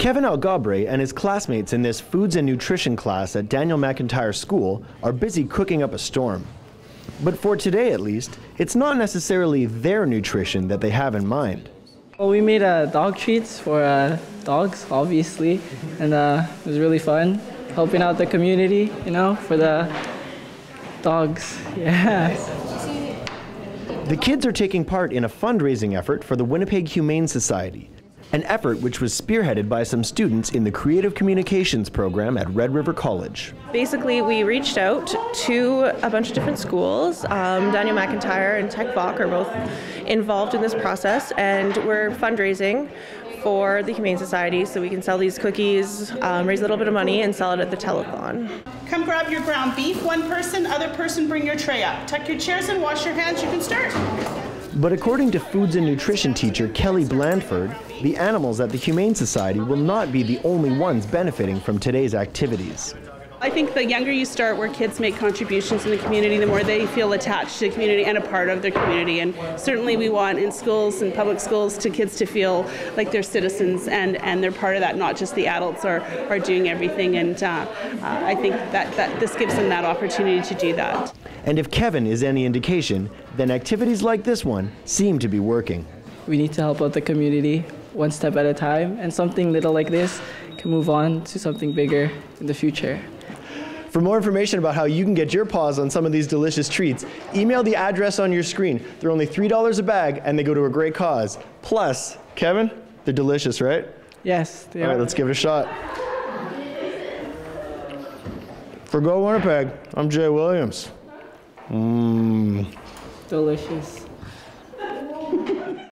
Kevin Algabre and his classmates in this foods and nutrition class at Daniel MacIntyre School are busy cooking up a storm. But for today at least, it's not necessarily their nutrition that they have in mind. Well, we made uh, dog treats for uh, dogs, obviously, and uh, it was really fun helping out the community, you know, for the dogs. Yeah. The kids are taking part in a fundraising effort for the Winnipeg Humane Society, an effort which was spearheaded by some students in the Creative Communications program at Red River College. Basically, we reached out to a bunch of different schools. Um, Daniel MacIntyre and Tec Voc are both involved in this process, and we're fundraising for the Humane Society so we can sell these cookies, um, raise a little bit of money, and sell it at the telethon. Come grab your ground beef, one person, other person bring your tray up. Tuck your chairs and wash your hands, you can start. But according to foods and nutrition teacher Kelly Blandford, the animals at the Humane Society will not be the only ones benefiting from today's activities. I think the younger you start where kids make contributions in the community, the more they feel attached to the community and a part of their community. And certainly we want in schools and public schools to kids to feel like they're citizens and, and they're part of that, not just the adults are, are doing everything. And uh, uh, I think that, that this gives them that opportunity to do that. And if Kevin is any indication, then activities like this one seem to be working. We need to help out the community one step at a time, and something little like this can move on to something bigger in the future. For more information about how you can get your paws on some of these delicious treats, email the address on your screen. They're only $3 a bag and they go to a great cause. Plus, Kevin, they're delicious, right? Yes, they All right, let's give it a shot. For Go Winnipeg, I'm Jay Williams. Mmm. delicious.